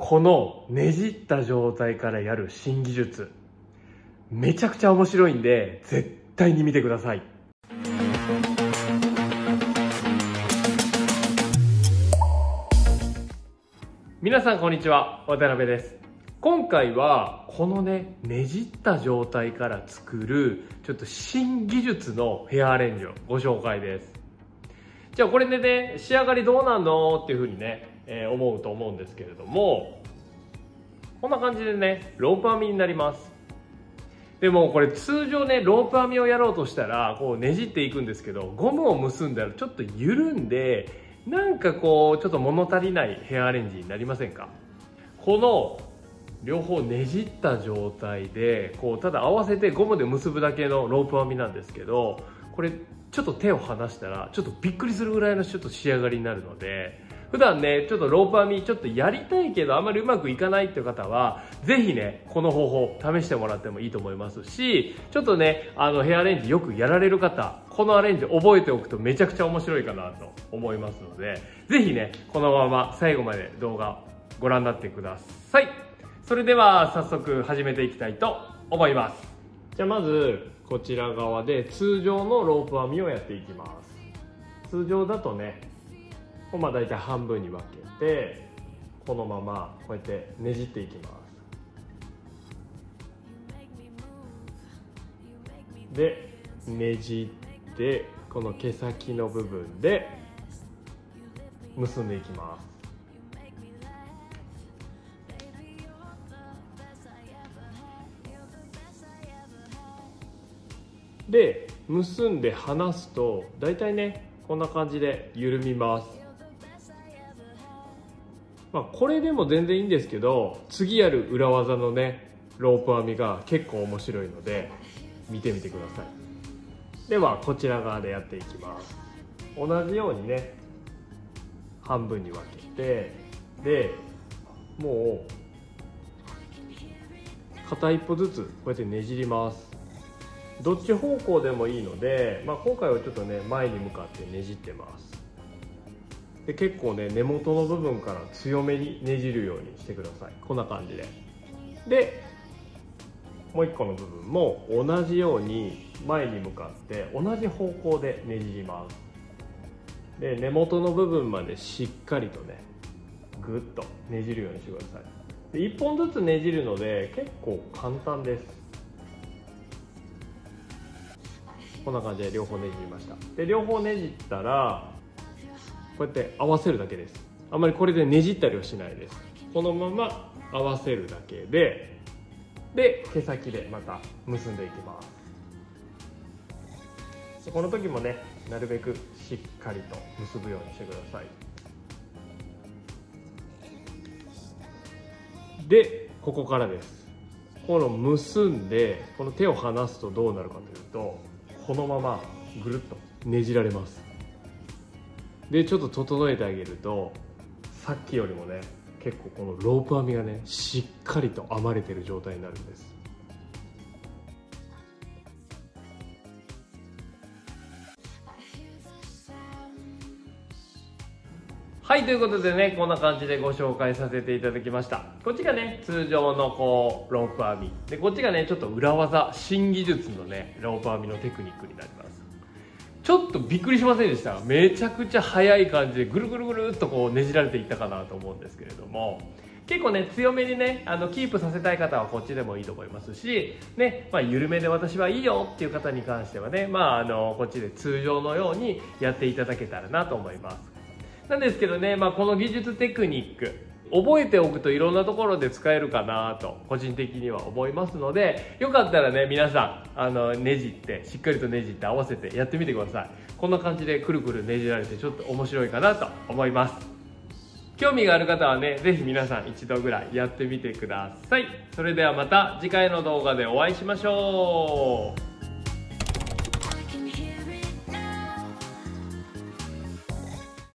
このねじった状態からやる新技術。めちゃくちゃ面白いんで絶対に見てください。皆さんこんにちは。渡辺です。今回はこのねねじった状態から作るちょっと新技術のヘアアレンジをご紹介です。じゃあこれでね仕上がりどうなんの？っていうふうにね、えー、思うと思うんですけれどもこんな感じでねロープ編みになります。でもこれ通常ねロープ編みをやろうとしたらこうねじっていくんですけどゴムを結んだらちょっと緩んでなんかこうちょっと物足りないヘアアレンジになりませんか？この両方ねじった状態でこうただ合わせてゴムで結ぶだけのロープ編みなんですけどこれちょっと手を離したらちょっとびっくりするぐらいのちょっと仕上がりになるので普段ねちょっとロープ編みちょっとやりたいけどあまりうまくいかないっていう方はぜひねこの方法試してもらってもいいと思いますしちょっとねあのヘアアレンジよくやられる方このアレンジ覚えておくとめちゃくちゃ面白いかなと思いますのでぜひねこのまま最後まで動画ご覧になってください。それでは早速始めていきたいと思います。じゃあまずこちら側で通常のロープ編みをやっていきます。通常だとねまあ大体半分に分けてこのままこうやってねじっていきます。でねじってこの毛先の部分で結んでいきます。で結んで離すと大体ねこんな感じで緩みます。まあ、これでも全然いいんですけど次やる裏技のねロープ編みが結構面白いので見てみてください。ではこちら側でやっていきます。同じようにね半分に分けてでもう片一歩ずつこうやってねじります。どっち方向でもいいので、まあ、今回はちょっとね前に向かってねじってます。で結構ね根元の部分から強めにねじるようにしてください。こんな感じで。でもう一個の部分も同じように前に向かって同じ方向でねじります。で根元の部分までしっかりとねぐっとねじるようにしてください。で1本ずつねじるので結構簡単です。こんな感じで両方ねじりました。で両方ねじったらこうやって合わせるだけです。あまりこれでねじったりはしないです。このまま合わせるだけでで毛先でまた結んでいきます。この時もねなるべくしっかりと結ぶようにしてください。でここからです。この結んでこの手を離すとどうなるかというとこのままぐるっとねじられます。でちょっと整えてあげるとさっきよりもね結構このロープ編みがねしっかりと編まれてる状態になるんです。はいということでねこんな感じでご紹介させていただきました。こっちがね通常のこうロープ編み。でこっちがねちょっと裏技新技術のねロープ編みのテクニックになります。ちょっとびっくりしませんでした？めちゃくちゃ速い感じでぐるぐるぐるっとこうねじられていったかなと思うんですけれども。結構ね強めにねあのキープさせたい方はこっちでもいいと思いますし、ねまあ、緩めで私はいいよっていう方に関してはね、まあ、あのこっちで通常のようにやっていただけたらなと思います。なんですけどね、まあ、この技術テクニック覚えておくといろんなところで使えるかなと個人的には思いますのでよかったらね皆さんあのねじってしっかりとねじって合わせてやってみてください。こんな感じでくるくるねじられてちょっと面白いかなと思います。興味がある方はね是非皆さん一度ぐらいやってみてください。それではまた次回の動画でお会いしましょう。